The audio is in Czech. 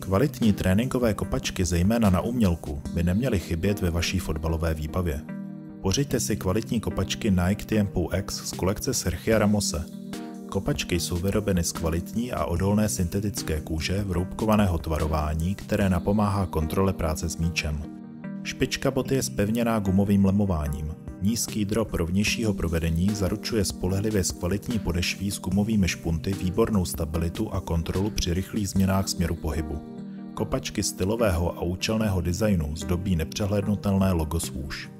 Kvalitní tréninkové kopačky, zejména na umělku, by neměly chybět ve vaší fotbalové výbavě. Pořiďte si kvalitní kopačky Nike Tempo X z kolekce Sergio Ramose. Kopačky jsou vyrobeny z kvalitní a odolné syntetické kůže vroubkovaného tvarování, které napomáhá kontrole práce s míčem. Špička boty je spevněná gumovým lemováním. Nízký drop rovnějšího provedení zaručuje spolehlivě z kvalitní podešví s gumovými špunty výbornou stabilitu a kontrolu při rychlých změnách směru pohybu. Kopačky stylového a účelného designu zdobí nepřehlednutelné logo swoosh.